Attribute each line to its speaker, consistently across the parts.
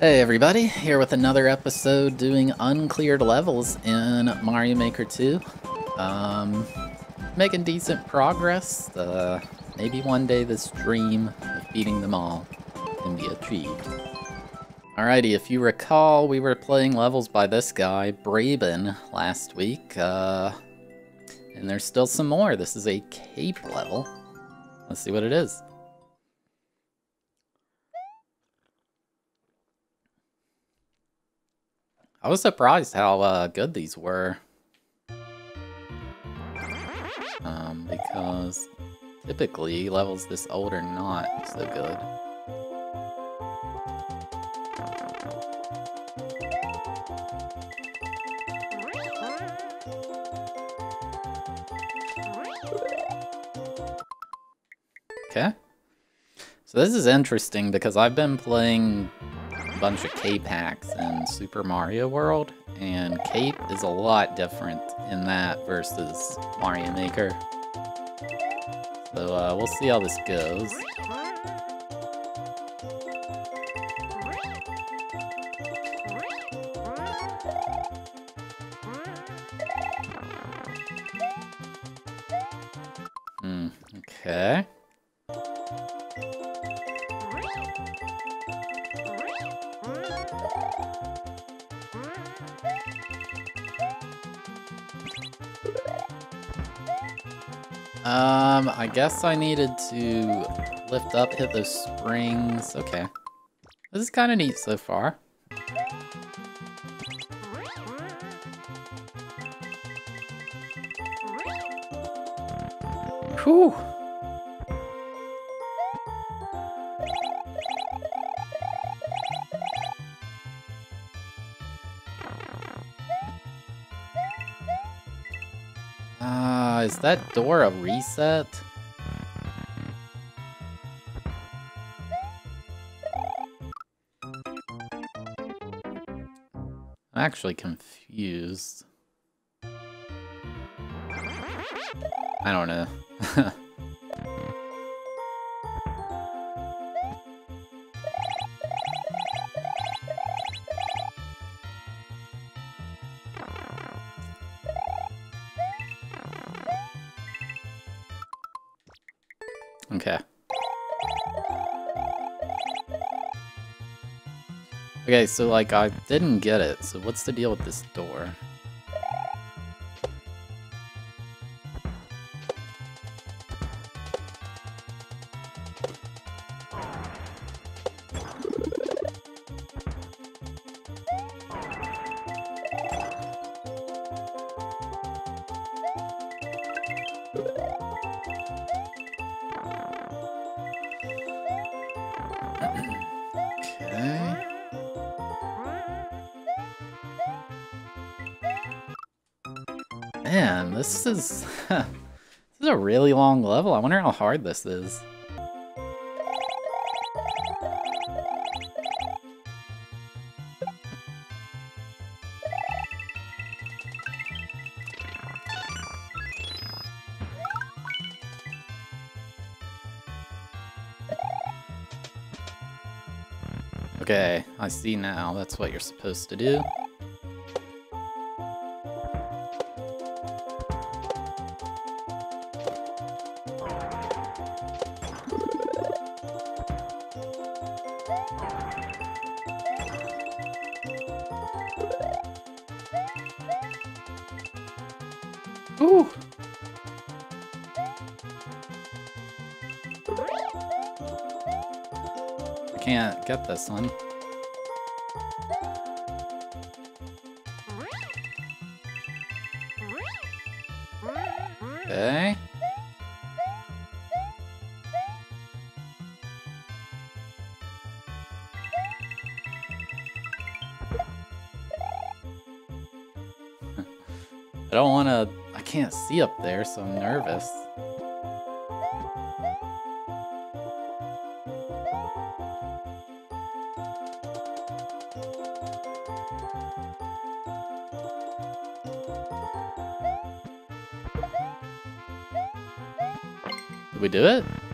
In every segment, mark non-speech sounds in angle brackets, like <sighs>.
Speaker 1: Hey everybody, here with another episode doing uncleared levels in Mario Maker 2. Um, making decent progress. Uh, maybe one day this dream of beating them all can be achieved. Alrighty, if you recall, we were playing levels by this guy, Braben, last week. Uh, and there's still some more. This is a cape level. Let's see what it is. I was surprised how uh, good these were. Um, because typically levels this old are not so good. Okay. So this is interesting because I've been playing bunch of cape hacks in Super Mario World, and cape is a lot different in that versus Mario Maker. So uh, we'll see how this goes. Hmm, okay. Um, I guess I needed to lift up, hit those springs. Okay. This is kind of neat so far. Whew. Uh, is that door a reset? I'm actually confused. I don't know. <laughs> Okay, so like I didn't get it, so what's the deal with this door? I wonder how hard this is. Okay, I see now. That's what you're supposed to do. I can't get this one. Okay. <laughs> I don't want to... I can't see up there, so I'm nervous. Did we do it?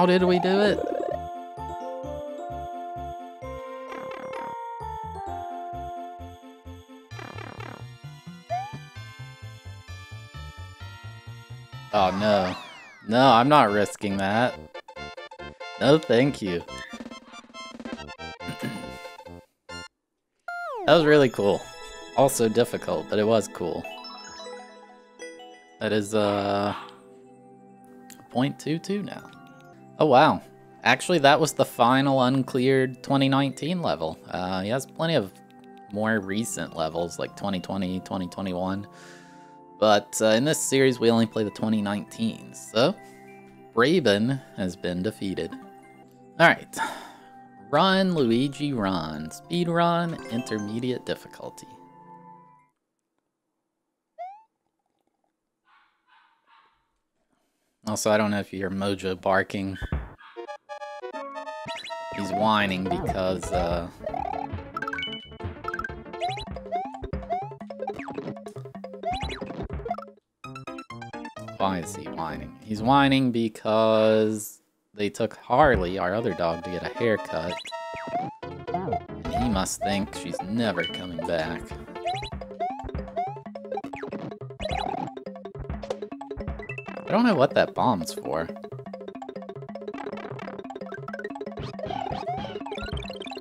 Speaker 1: How did we do it? Oh no. No, I'm not risking that. No, thank you. <clears throat> that was really cool. Also difficult, but it was cool. That is, uh... 0.22 now. Oh, wow. Actually, that was the final uncleared 2019 level. Uh, he has plenty of more recent levels, like 2020, 2021. But uh, in this series, we only play the 2019, so Raven has been defeated. Alright. Run, Luigi, run. Speed run, intermediate difficulty. Also, I don't know if you hear Mojo barking. He's whining because, uh, Why is he whining? He's whining because they took Harley, our other dog, to get a haircut. And he must think she's never coming back. I don't know what that bomb's for.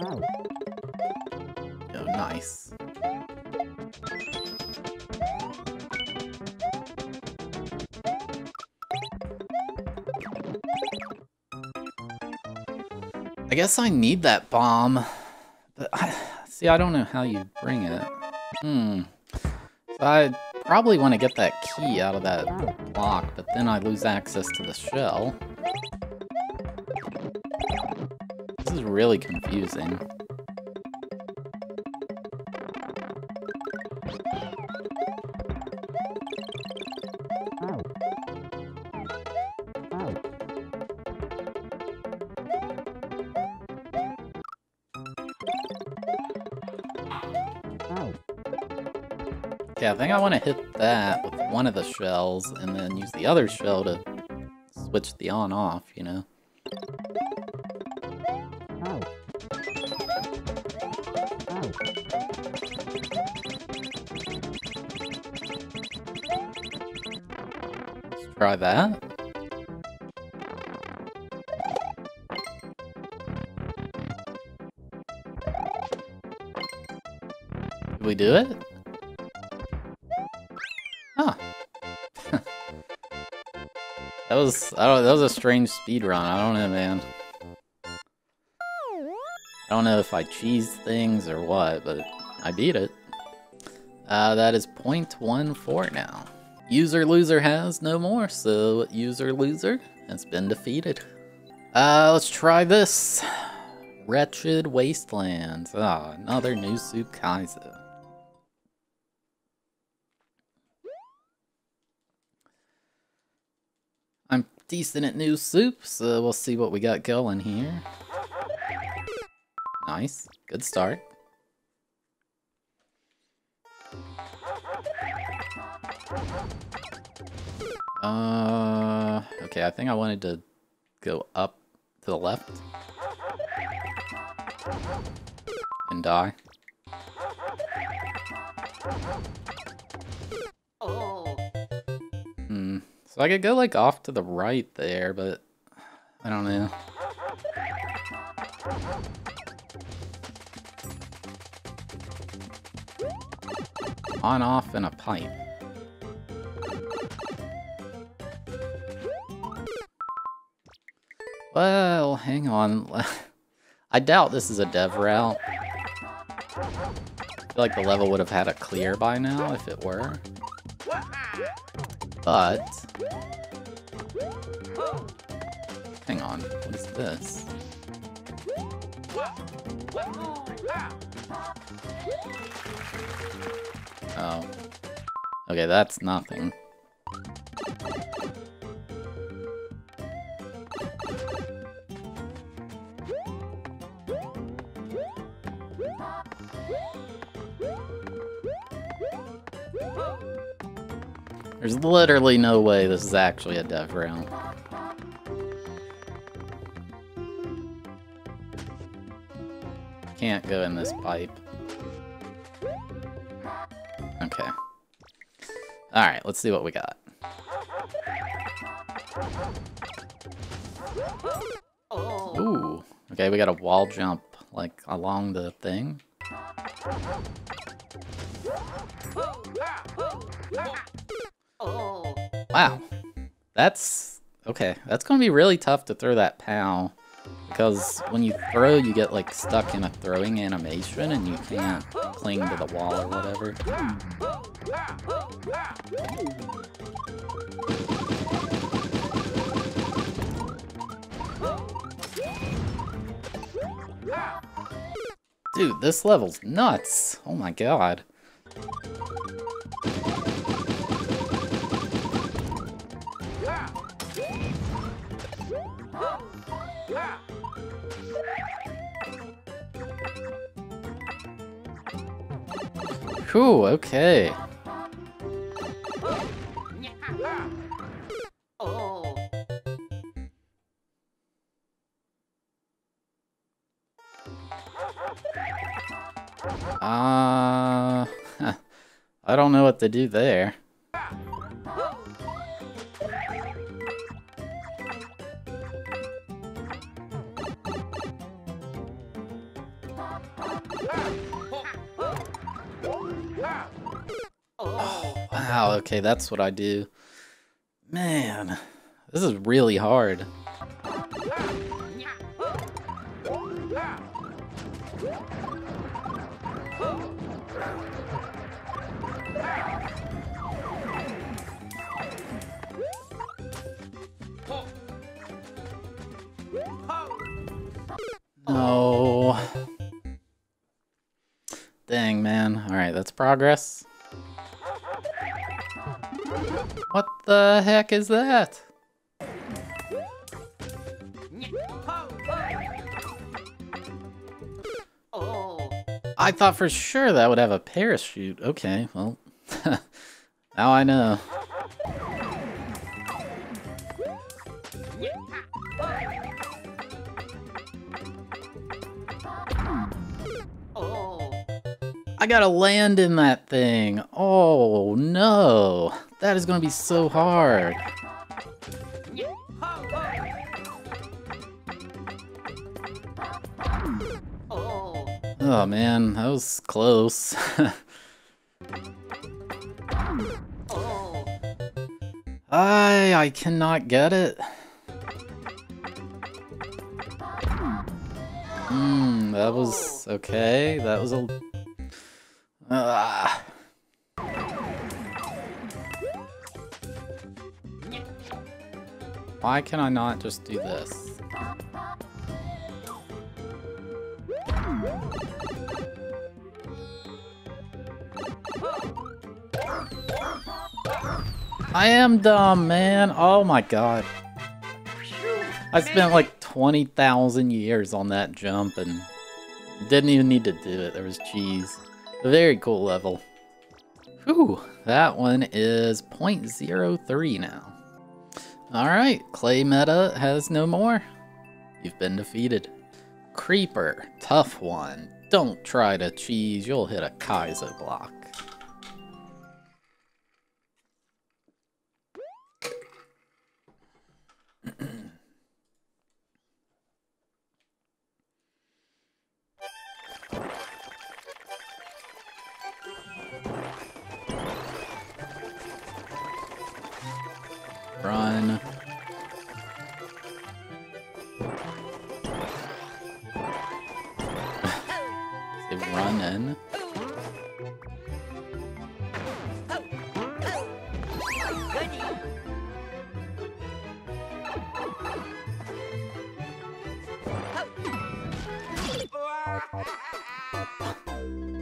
Speaker 1: Oh, nice. I guess I need that bomb. But I, see, I don't know how you bring it. Hmm. So I probably want to get that key out of that block, but then I lose access to the shell. This is really confusing. Okay, I think I want to hit that one of the shells and then use the other shell to switch the on-off, you know? Let's try that. Did we do it? That was I don't that was a strange speed run. I don't know, man. I don't know if I cheese things or what, but I beat it. Uh, that is 0.14 now. User loser has no more, so user loser has been defeated. Uh, let's try this. Wretched Wasteland. Ah, oh, another new Soup decent at new soup, so we'll see what we got going here. Nice. Good start. Uh, okay, I think I wanted to go up to the left. And die. I could go like off to the right there, but I don't know. On, off, and a pipe. Well, hang on. <laughs> I doubt this is a dev route. I feel like the level would have had a clear by now if it were. But... On, what is this? Oh. Okay, that's nothing. There's literally no way this is actually a dev route. Can't go in this pipe. Okay. Alright, let's see what we got. Ooh. Okay, we got a wall jump, like, along the thing. Wow. That's... Okay, that's gonna be really tough to throw that POW. Because when you throw, you get, like, stuck in a throwing animation and you can't cling to the wall or whatever. Dude, this level's nuts. Oh my god. Whew, okay. Uh, <laughs> I don't know what to do there. Wow, okay, that's what I do. Man, this is really hard. No. Dang, man. Alright, that's progress. What the heck is that? Oh. I thought for sure that would have a parachute. Okay, well, <laughs> now I know. Oh. I gotta land in that thing. Oh no. That is gonna be so hard. Oh man, that was close. <laughs> I I cannot get it. Hmm, that was okay. That was a uh. Why can I not just do this? I am dumb, man. Oh my god. I spent like 20,000 years on that jump and didn't even need to do it. There was cheese. A very cool level. Whew, that one is 0.03 now. Alright, Clay Meta has no more. You've been defeated. Creeper, tough one. Don't try to cheese, you'll hit a Kaizo block. <clears throat> Run. They run in.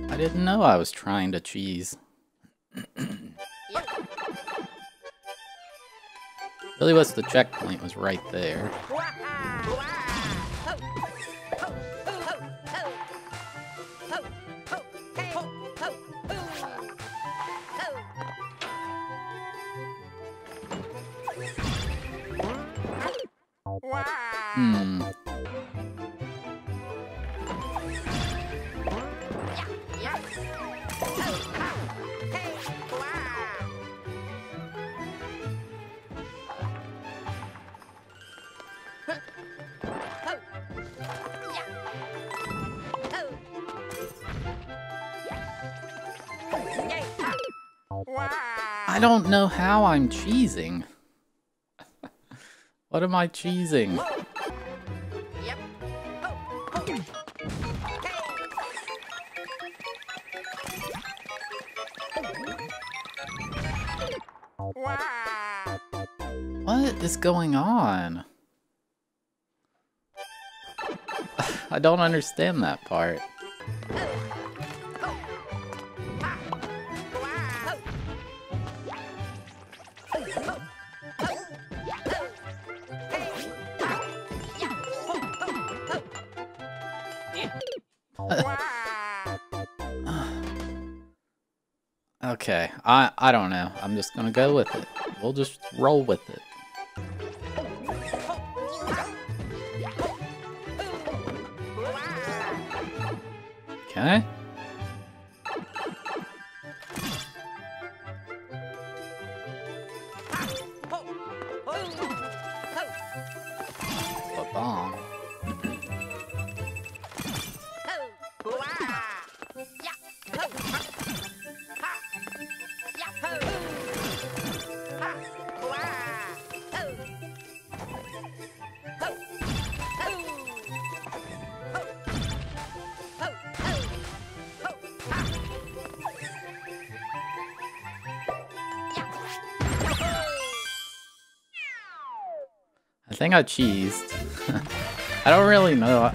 Speaker 1: I didn't know I was trying to cheese. Really was the checkpoint was right there. Hmm. I don't know how I'm cheesing. <laughs> what am I cheesing? What is going on? <sighs> I don't understand that part. I I don't know. I'm just gonna go with it. We'll just roll with it. Okay. I think I cheesed. <laughs> I don't really know.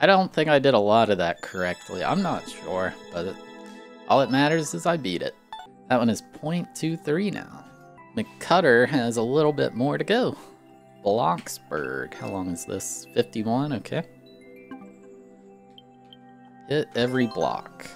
Speaker 1: I don't think I did a lot of that correctly. I'm not sure, but all that matters is I beat it. That one is 0.23 now. McCutter has a little bit more to go. Bloxburg. How long is this? 51, okay. Hit every block.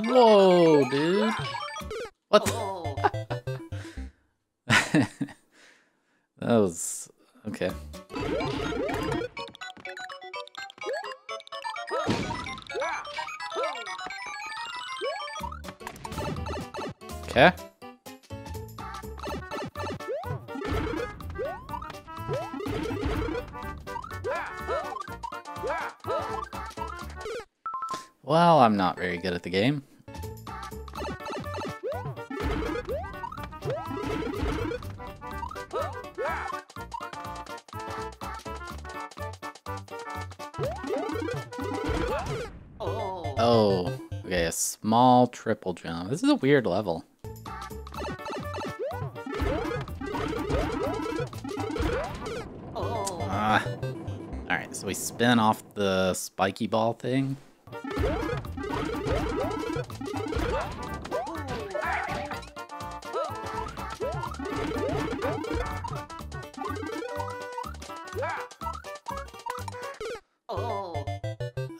Speaker 1: Whoa, dude. What? <laughs> that was okay. Okay. Very good at the game. Oh, okay, a small triple jump. This is a weird level. Ah. Alright, so we spin off the spiky ball thing.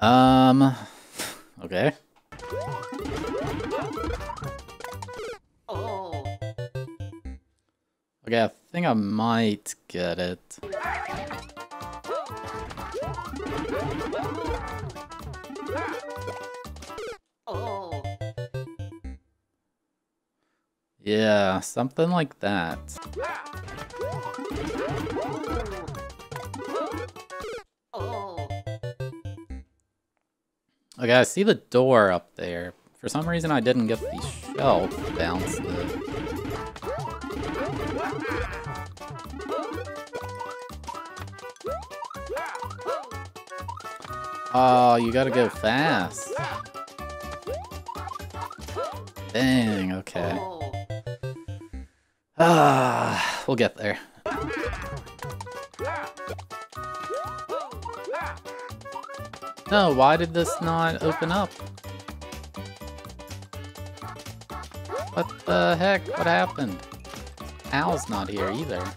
Speaker 1: Um, okay. Okay, I think I might get it. Yeah, something like that. Okay, I see the door up there. For some reason, I didn't get the shelf bounced. Oh, you gotta go fast. Dang, okay. Ah, we'll get there. No, why did this not open up? What the heck? What happened? Al's not here either. <laughs>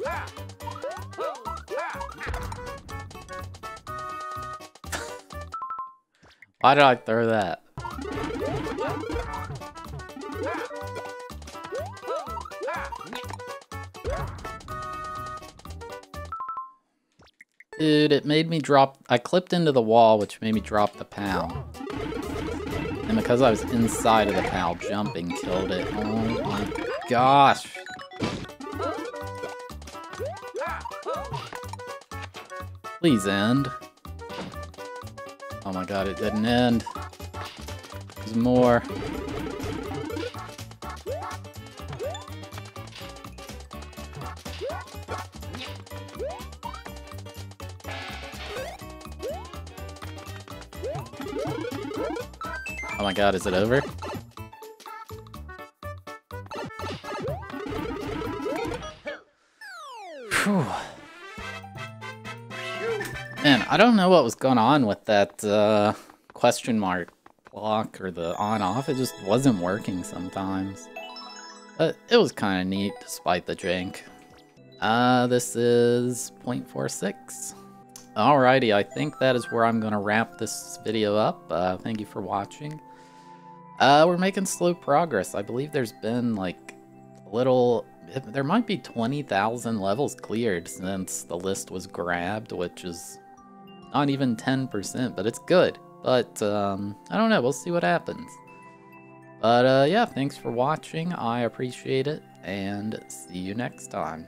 Speaker 1: Why did I throw that? Dude, it made me drop... I clipped into the wall, which made me drop the POW. And because I was inside of the POW, jumping killed it. Oh my gosh. Please end. Oh my god, it didn't end. There's more. God, is it over? Whew. Man, I don't know what was going on with that uh, question mark block or the on-off. It just wasn't working sometimes. But it was kind of neat despite the jank. Uh, this is 0.46. Alrighty, I think that is where I'm going to wrap this video up. Uh, thank you for watching. Uh, we're making slow progress. I believe there's been like a little... There might be 20,000 levels cleared since the list was grabbed, which is not even 10%, but it's good. But, um, I don't know, we'll see what happens. But, uh, yeah, thanks for watching, I appreciate it, and see you next time.